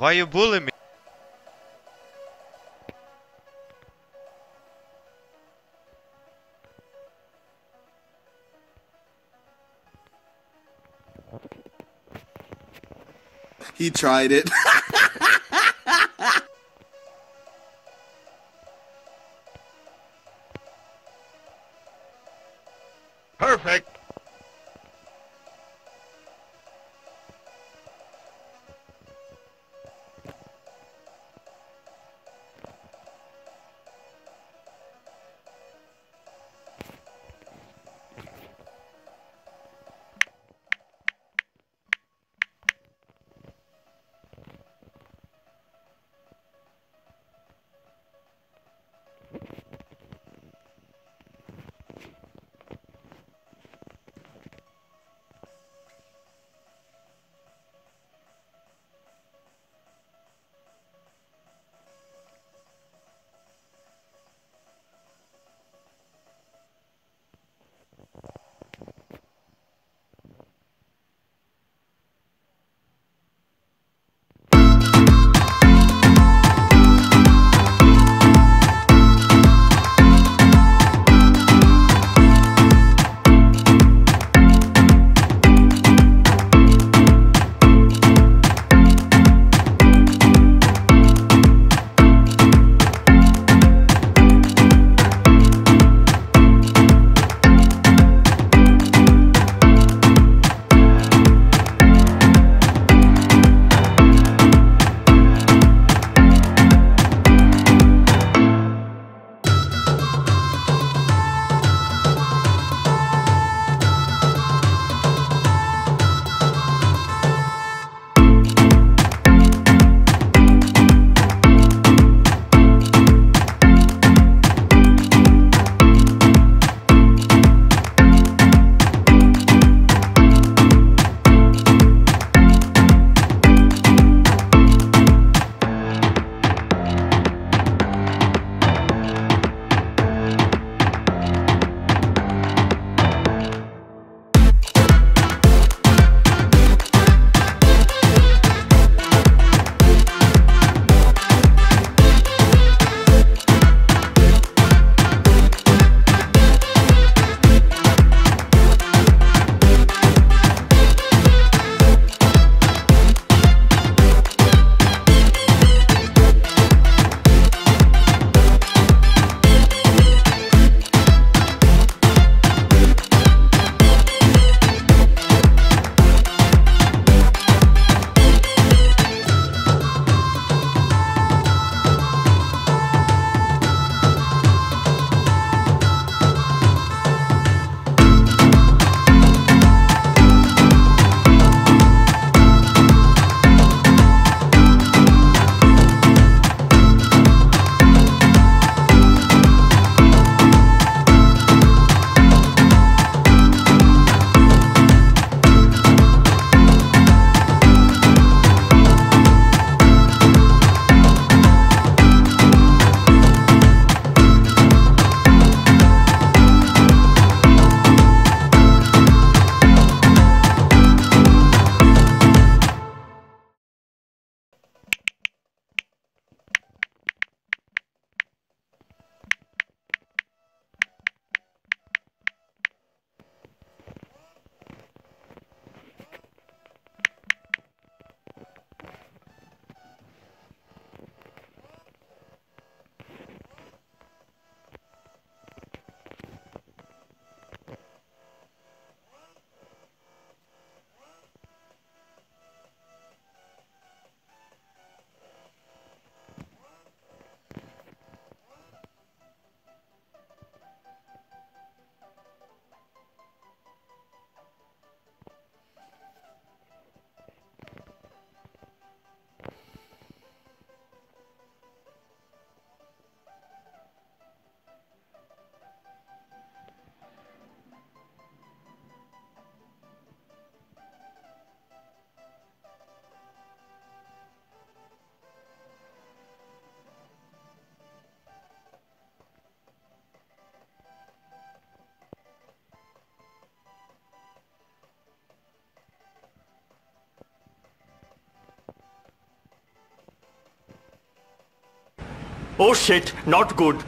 Why you bullying me? He tried it. Oh shit, not good.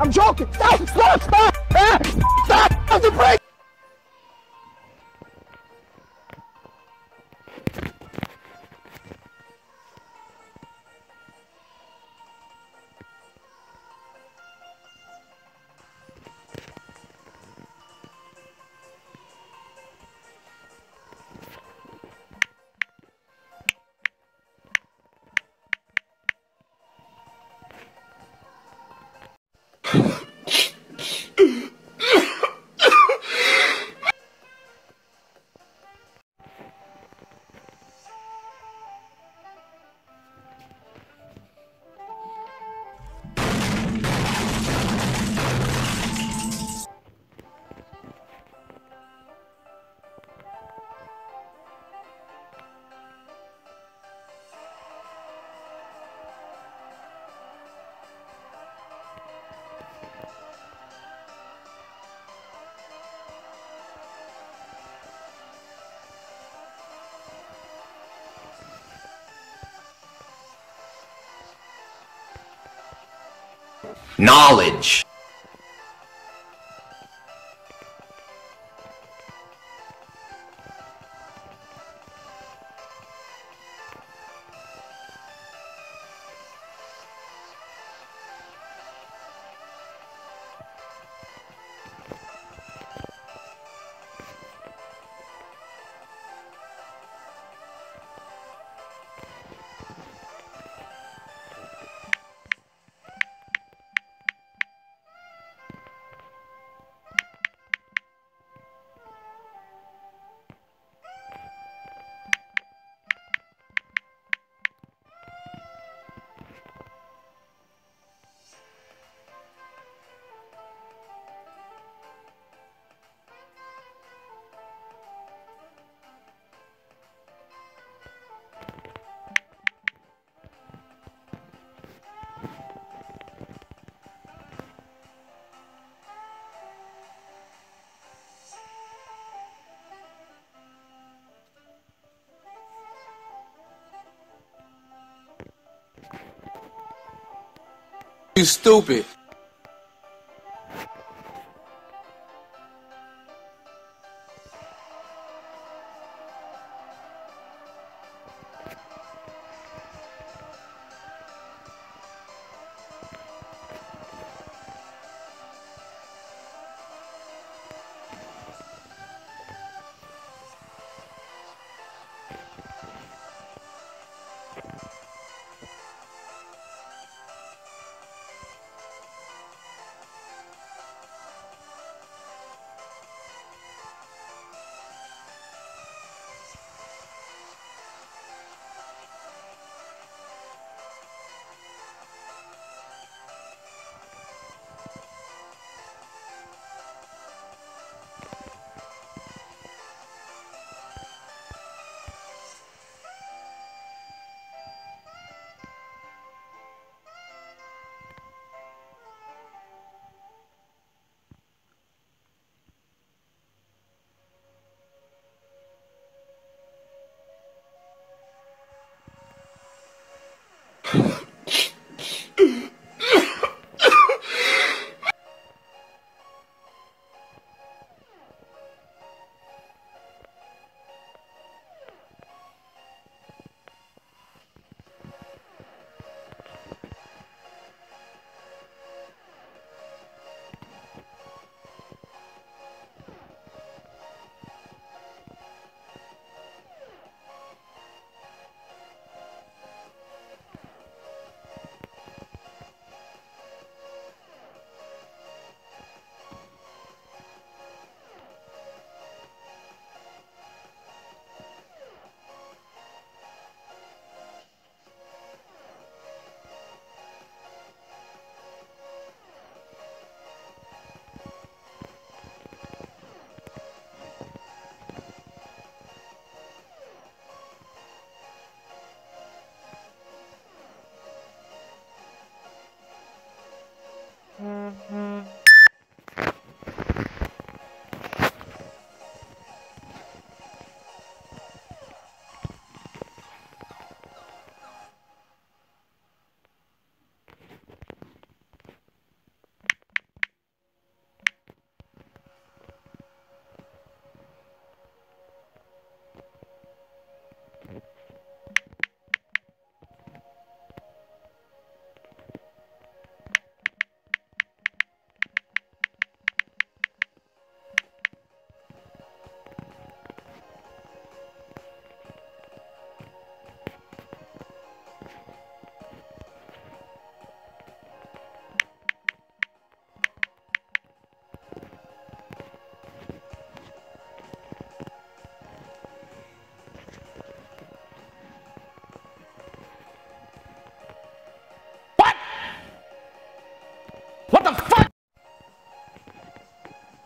I'm joking. Stop! Stop! Stop! Stop! Stop the brake! Knowledge. Stupid. What the fuck?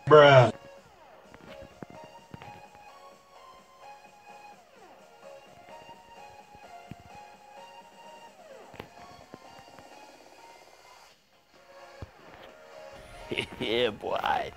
Bruh. yeah, boy.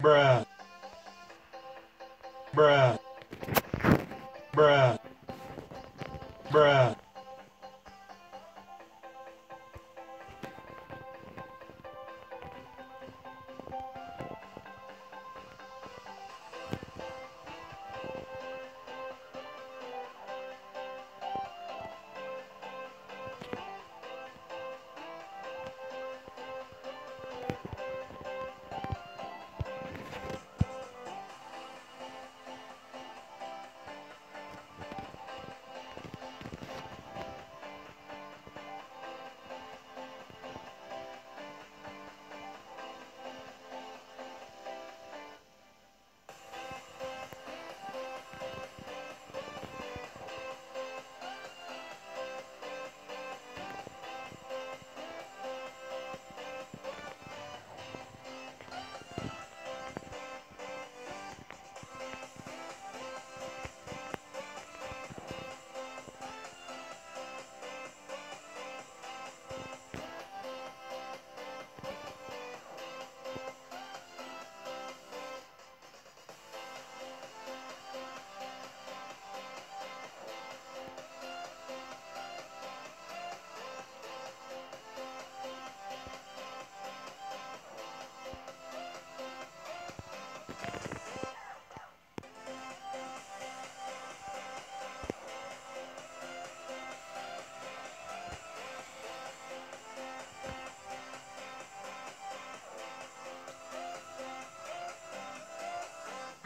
Bruh. Bruh.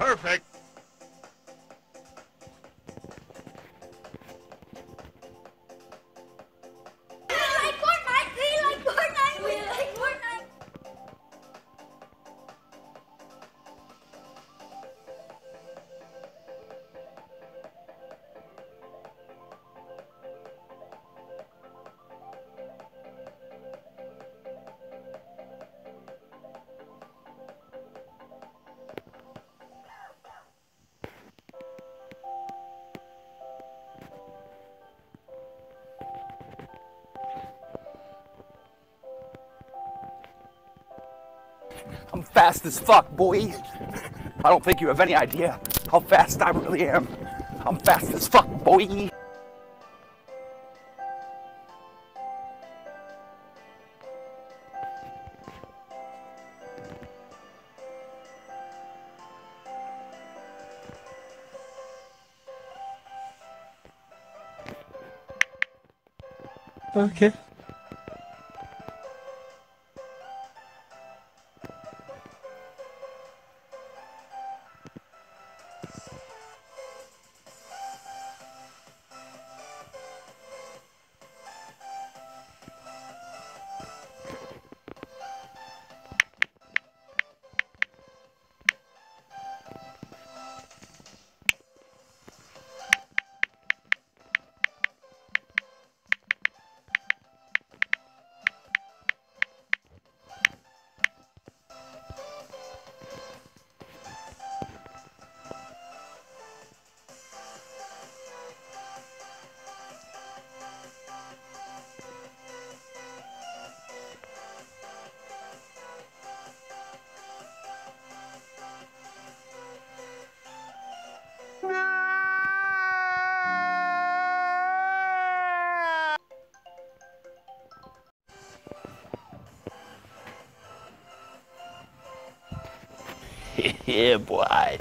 Perfect. I'm fast as fuck, boy. I don't think you have any idea how fast I really am. I'm fast as fuck, boy. Okay. yeah, boy.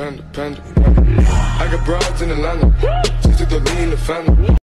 Panda. I got broads in Atlanta. Just took the lean in the family.